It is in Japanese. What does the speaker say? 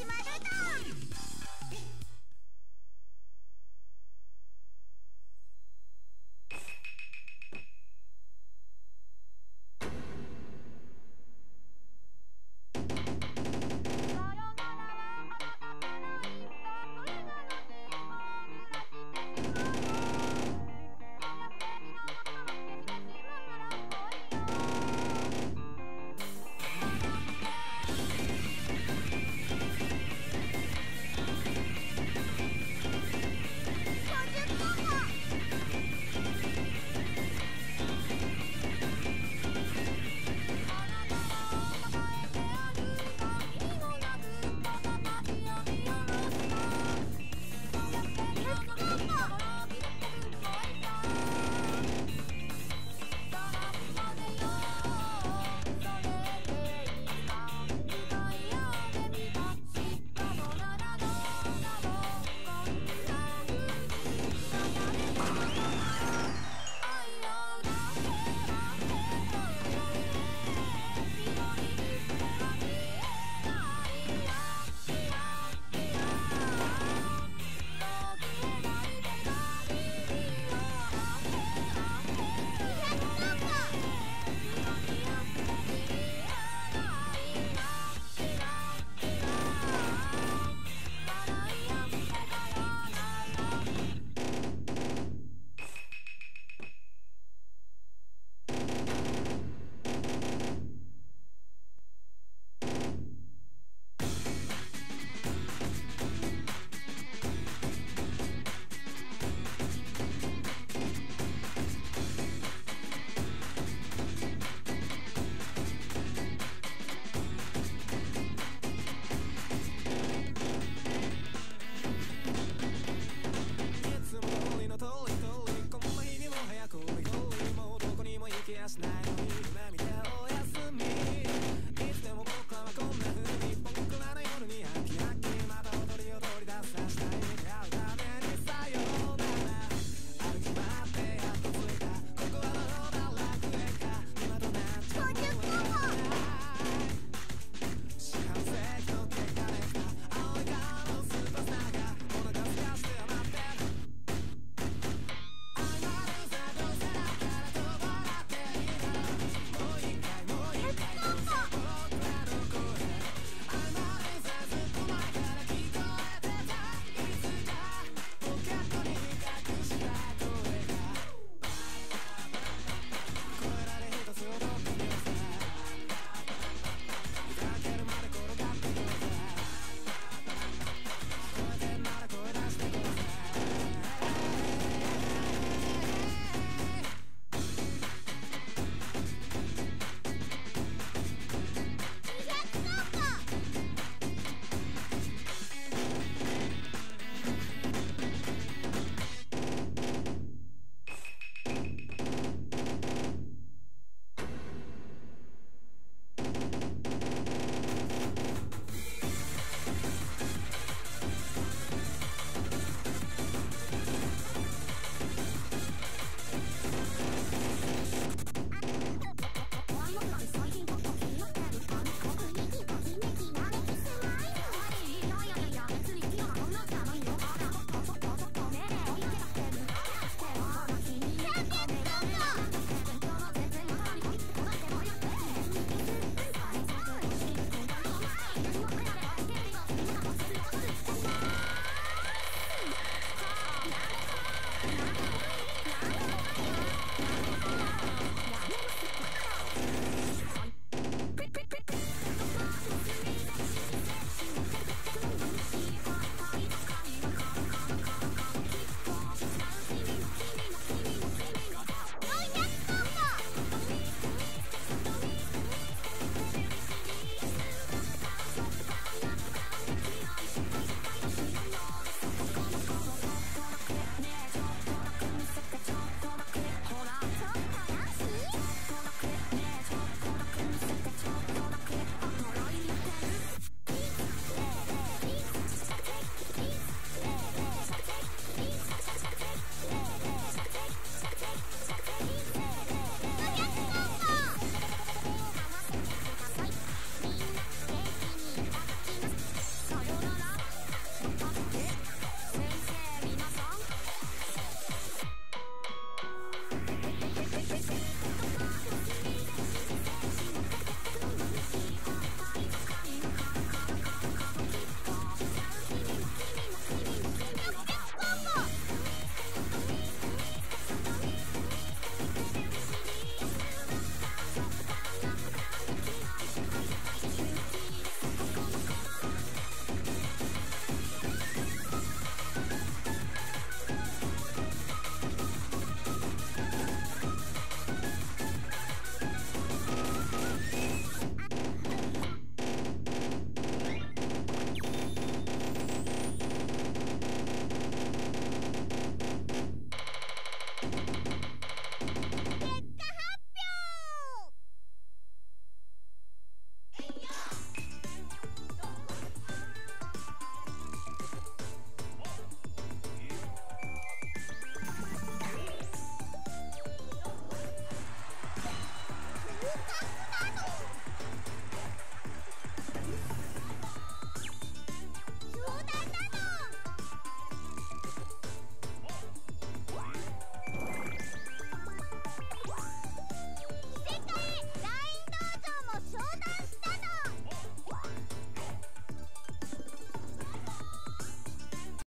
始まる